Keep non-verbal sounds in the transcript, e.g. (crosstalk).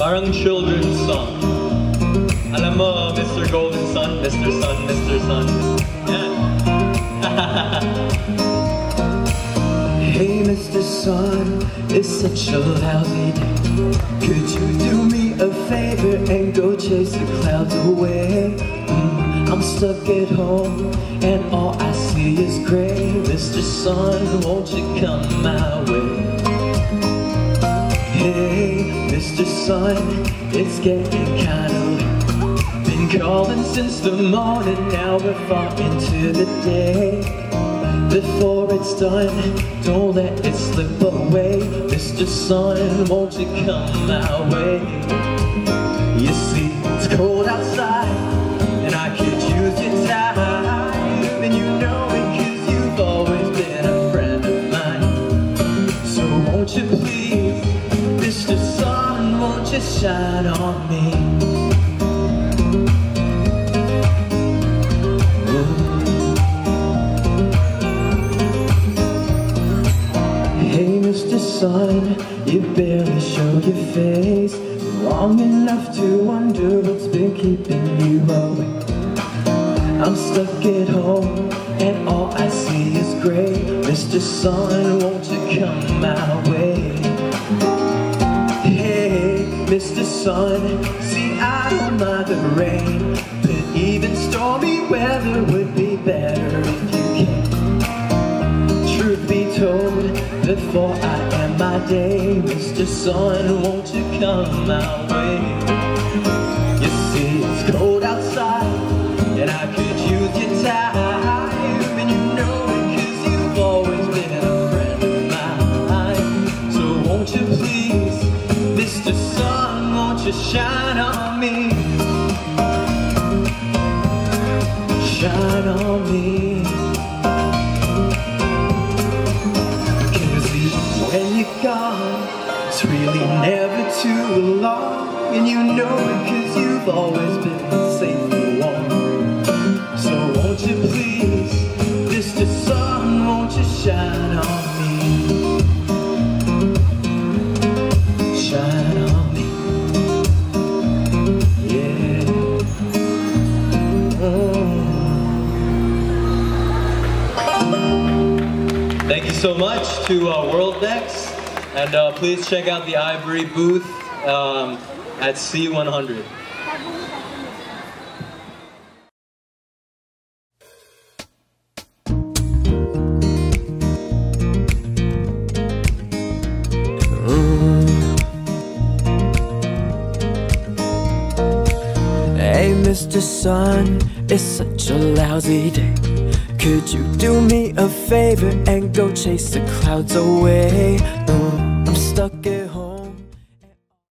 Parang children's song. Alam mo, Mr. Golden Sun, Mr. Sun, Mr. Sun. Yan. (laughs) Hey, Mr. Sun, it's such a lousy day. Could you do me a favor and go chase the clouds away? Mm, I'm stuck at home and all I see is gray. Mr. Sun, won't you come my way? Sun, it's getting kind of late. Been calling since the morning, now we're far into the day. Before it's done, don't let it slip away. Mr. Sun, won't you come my way? You Shine on me? Hey, Mr. Sun, you barely show your face. Long enough to wonder what's been keeping you awake. I'm stuck at home, and all I see is gray. Mr. Sun, won't you come my way? Mr. Sun, see, I don't mind the rain, but even stormy weather would be better if you came. Truth be told, before I end my day, Mr. Sun, won't you come my way? You see, it's cold outside, and I could use your time, Sun, shine on me? Shine on me. Cause when you're gone, it's really never too long. And you know it cause you've always been so much to uh, World Decks, and uh, please check out the Ivory booth um, at C100. Hey, Mr. Sun, it's such a lousy day. Could you do me a favor and go chase the clouds away? Uh, I'm stuck at home.